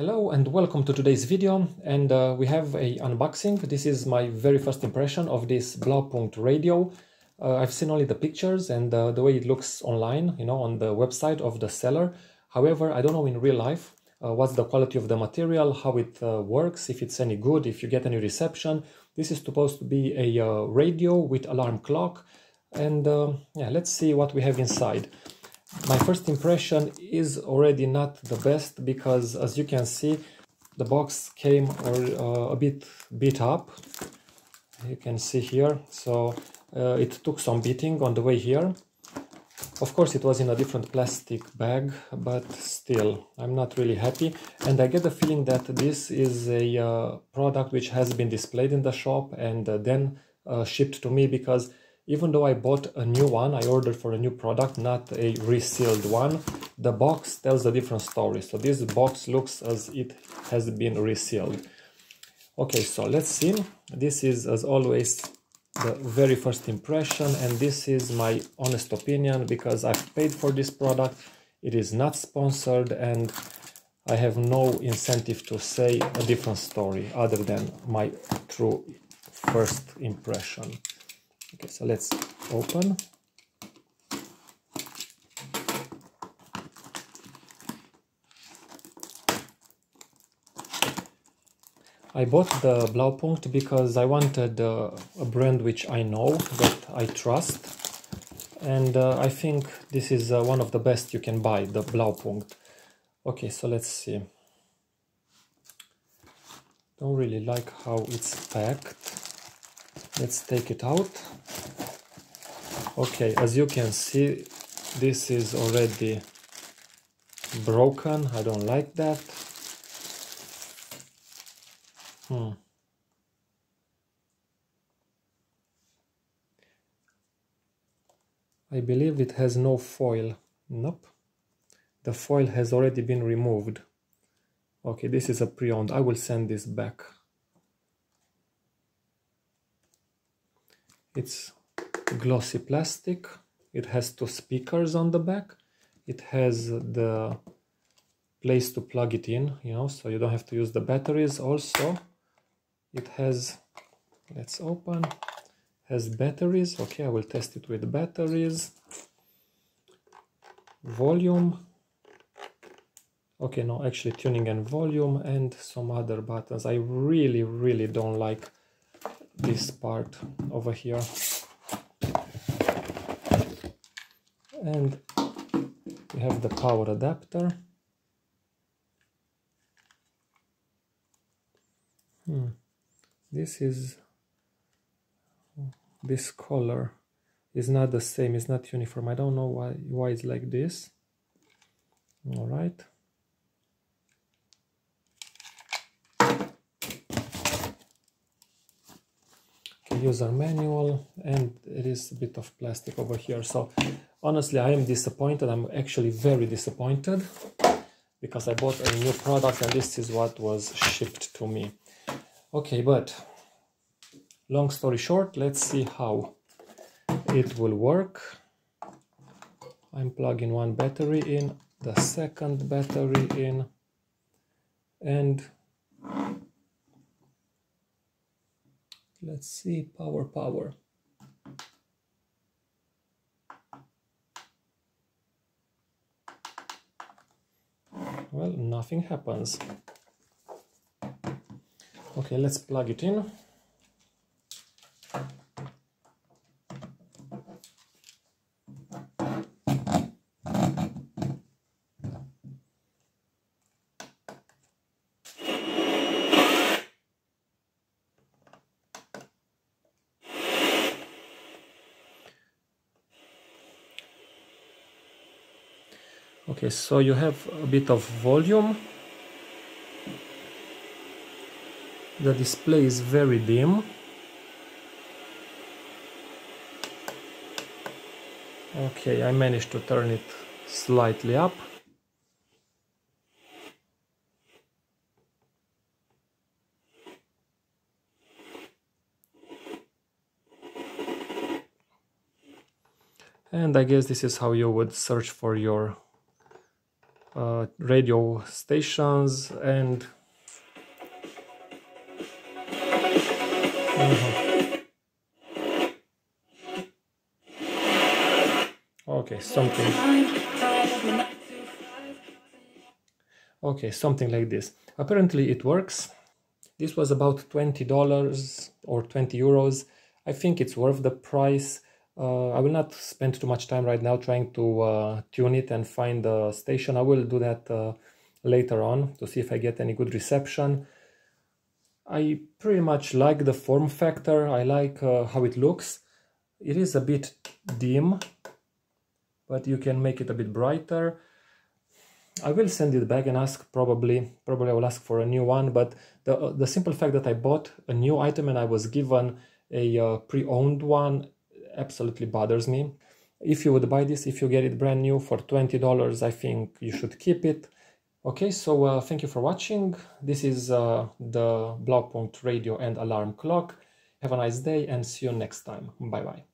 Hello and welcome to today's video and uh, we have a unboxing. This is my very first impression of this Blaupunkt radio. Uh, I've seen only the pictures and uh, the way it looks online, you know, on the website of the seller. However, I don't know in real life uh, what's the quality of the material, how it uh, works, if it's any good, if you get any reception. This is supposed to be a uh, radio with alarm clock and yeah, let's see what we have inside my first impression is already not the best because as you can see the box came or, uh, a bit beat up. You can see here. So uh, it took some beating on the way here. Of course it was in a different plastic bag but still I'm not really happy. And I get the feeling that this is a uh, product which has been displayed in the shop and uh, then uh, shipped to me because even though I bought a new one, I ordered for a new product, not a resealed one, the box tells a different story. So this box looks as it has been resealed. Okay, so let's see. This is, as always, the very first impression, and this is my honest opinion because I've paid for this product. It is not sponsored, and I have no incentive to say a different story other than my true first impression. Okay, so let's open. I bought the Blaupunkt because I wanted uh, a brand which I know, that I trust. And uh, I think this is uh, one of the best you can buy, the Blaupunkt. Okay, so let's see. Don't really like how it's packed. Let's take it out. Okay as you can see this is already broken. I don't like that. Hmm. I believe it has no foil. Nope. The foil has already been removed. Okay this is a pre-owned. I will send this back it's glossy plastic. It has two speakers on the back. It has the place to plug it in, you know, so you don't have to use the batteries. Also, it has, let's open, has batteries. Okay, I will test it with batteries. Volume. Okay, no, actually tuning and volume and some other buttons. I really, really don't like this part over here. and we have the power adapter hmm. this is this color is not the same it's not uniform I don't know why why it's like this all right user manual and it is a bit of plastic over here. So honestly I am disappointed. I'm actually very disappointed because I bought a new product and this is what was shipped to me. Okay but long story short let's see how it will work. I'm plugging one battery in the second battery in and let's see power power. Well nothing happens. Okay let's plug it in okay so you have a bit of volume. The display is very dim. Okay I managed to turn it slightly up. And I guess this is how you would search for your uh, radio stations and -huh. okay something. Okay something like this. Apparently it works. This was about $20 or 20 euros. I think it's worth the price uh, I will not spend too much time right now trying to uh, tune it and find the station. I will do that uh, later on to see if I get any good reception. I pretty much like the form factor. I like uh, how it looks. It is a bit dim, but you can make it a bit brighter. I will send it back and ask probably, probably I will ask for a new one, but the, the simple fact that I bought a new item and I was given a uh, pre-owned one absolutely bothers me. If you would buy this, if you get it brand new for $20, I think you should keep it. Okay, so uh, thank you for watching. This is uh, the Blaupunkt radio and alarm clock. Have a nice day and see you next time. Bye bye.